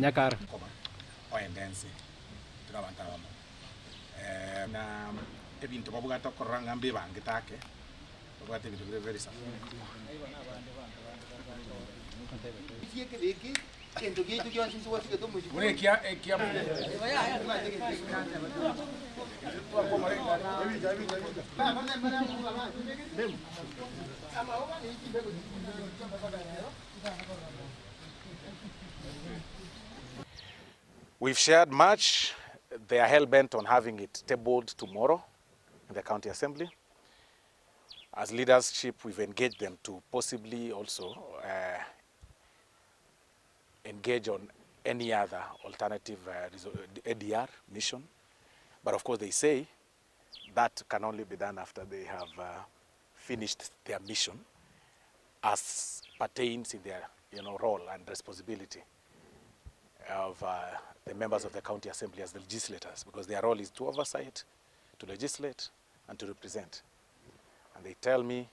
Nyakar. Oyendensi. Tukabantaba. Eh na ebintu babugato koranga mbibangitake. We've shared much. They are hell bent on having it tabled tomorrow in the county assembly. As leadership, we've engaged them to possibly also uh, engage on any other alternative uh, ADR mission. But of course, they say that can only be done after they have uh, finished their mission as pertains in their you know, role and responsibility of uh, the members of the county assembly as the legislators because their role is to oversight, to legislate, and to represent. And they tell me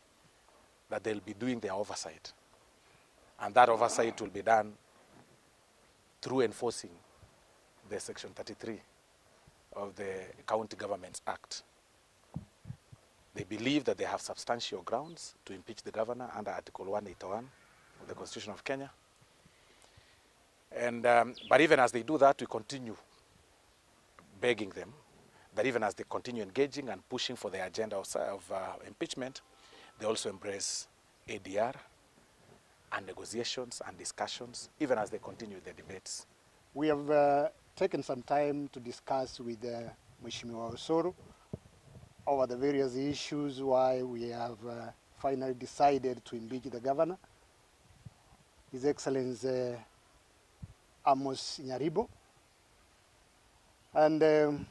that they'll be doing their oversight. And that oversight will be done through enforcing the Section 33 of the County Governments Act. They believe that they have substantial grounds to impeach the governor under Article 181 of the Constitution of Kenya. And, um, but even as they do that, we continue begging them that even as they continue engaging and pushing for the agenda of, of uh, impeachment, they also embrace ADR and negotiations and discussions, even as they continue the debates. We have uh, taken some time to discuss with uh, Mheshimiwa Osoro over the various issues why we have uh, finally decided to impeach the governor. His Excellency uh, Amos Nyaribo. And um,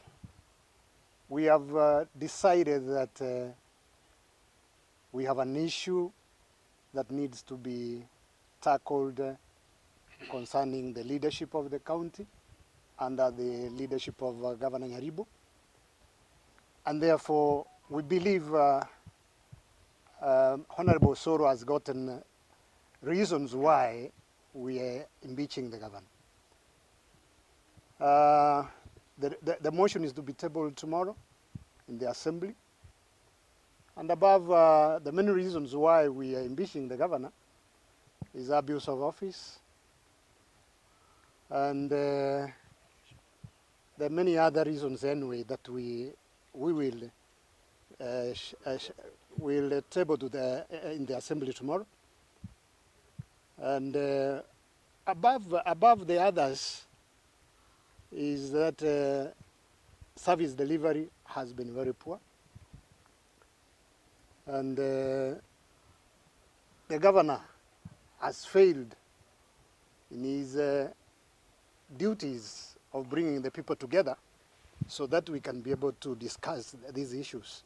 we have uh, decided that uh, we have an issue that needs to be tackled uh, concerning the leadership of the county under the leadership of uh, Governor Nyaribo. And therefore, we believe uh, um, Honorable Soro has gotten uh, reasons why we are impeaching the governor. The, the, the motion is to be tabled tomorrow in the assembly. And above uh, the many reasons why we are impeaching the governor is abuse of office. And uh, there are many other reasons anyway that we, we will, uh, uh, will table to the, uh, in the assembly tomorrow. And uh, above, above the others is that uh, service delivery has been very poor. And uh, the governor has failed in his uh, duties of bringing the people together so that we can be able to discuss these issues.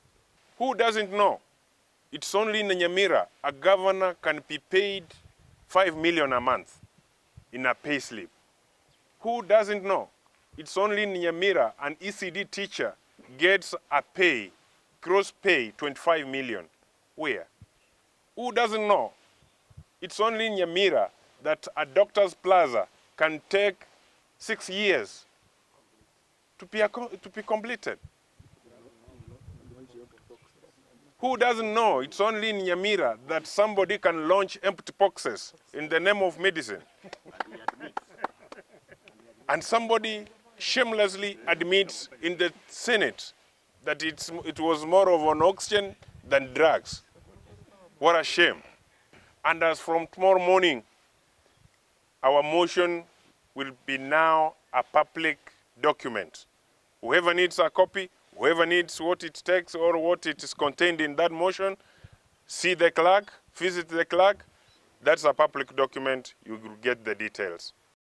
Who doesn't know? It's only in Nyamira a governor can be paid 5 million a month in a pay slip. Who doesn't know? It's only in Nyamira an ECD teacher gets a pay, gross pay 25 million. Where? Who doesn't know? It's only in Nyamira that a doctor's plaza can take six years to be, to be completed. Who doesn't know it's only in Nyamira that somebody can launch empty boxes in the name of medicine? and somebody shamelessly admits in the Senate that it was more of an oxygen than drugs. What a shame. And as from tomorrow morning, our motion will be now a public document. Whoever needs a copy, whoever needs what it takes or what it is contained in that motion, see the clerk, visit the clerk. That's a public document. You will get the details.